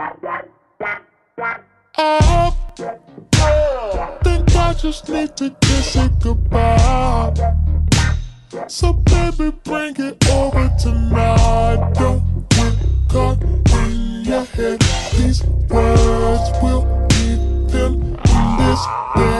I think I just need to kiss it goodbye. So baby, bring it over tonight. Don't get caught in your head. These words will keep them in this bed.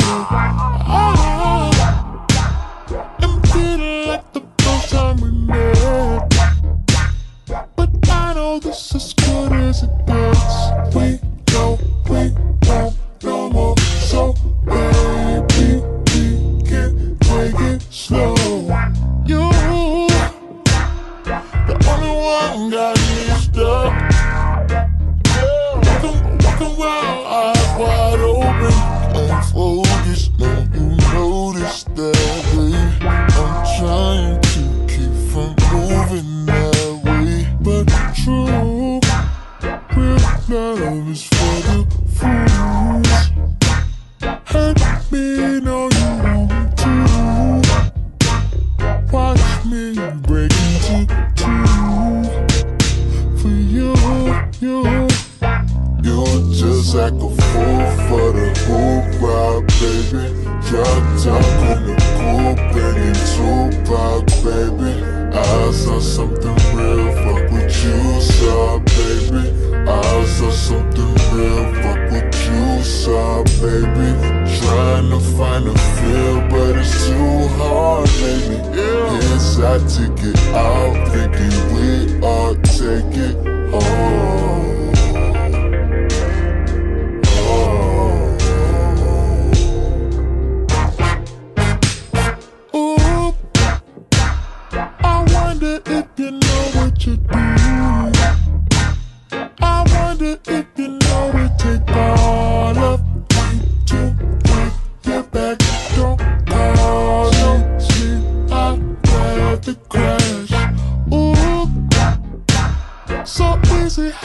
Saw something real, fuck what you saw, baby. Trying to find a feel, but it's too hard, baby. Yes, I take it out, thinking we all take it home.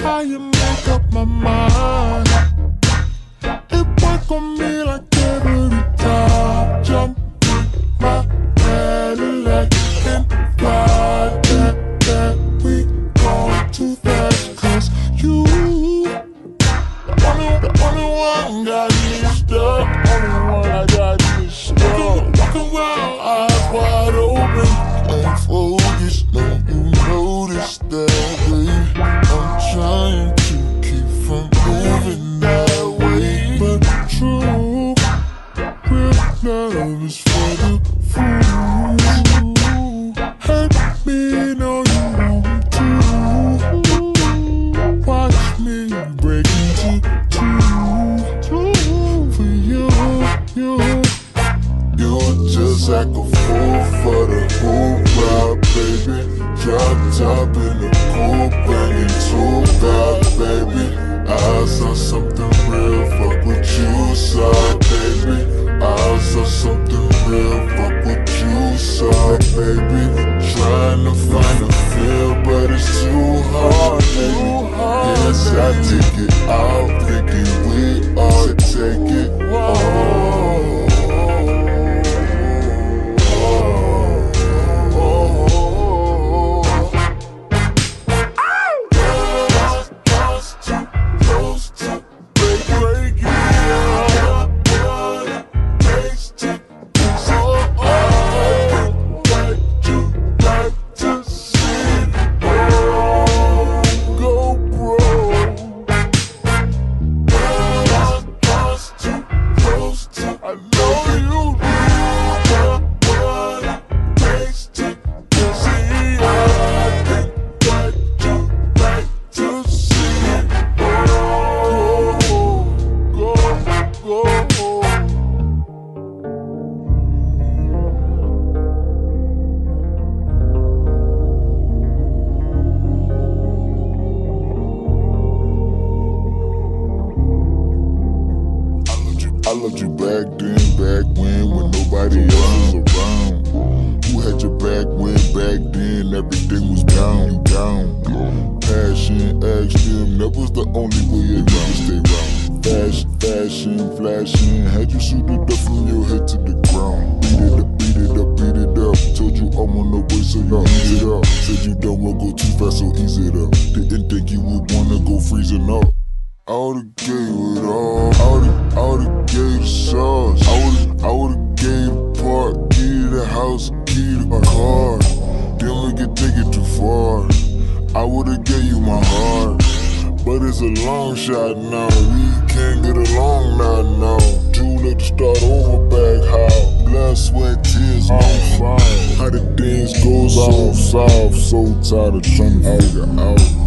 You make up my mind. Act a fool for the whole crowd, baby. Drop top in the coupe, banging two back, baby. I saw something real, fuck what you saw, baby. I saw something real, fuck what you saw, baby. Trying to find a feel, but it's too hard, baby. Yes, I take it out, thinking we all take it back when, when nobody else was around. Who had your back when, back then, everything was down, down. Passion, them, that was the only way it to stay round. Fashion, fashion, flashing, had you suited up from your head to the ground. Beat it up, beat it up, beat it up. Told you I'm on the way, so you ease it up. Said you don't wanna go too fast, so ease it up. Didn't think you would wanna go freezing up. Out the gate with all, out the, out the gate sauce. I would've, I would've gave the key to the house, key to the car. Then we could take it too far. I would've gave you my heart, but it's a long shot now. We can't get along now, now. Too late to start over back how. Blood, sweat, tears on fire. How the things goes on south. So tired of trying to figure out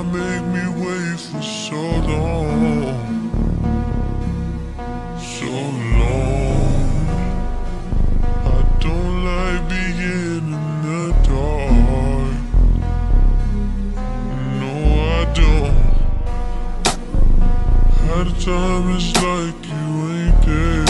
make me wait for so long? So long. I don't like being in the dark. No, I don't. At a time it's like you ain't there.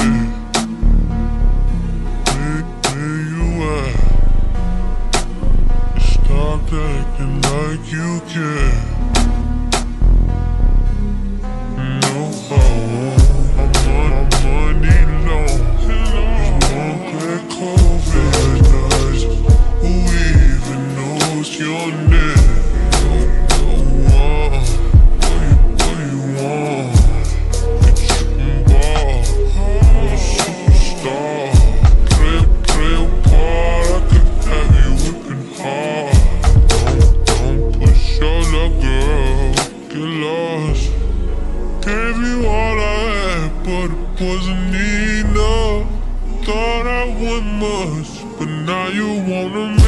You wanna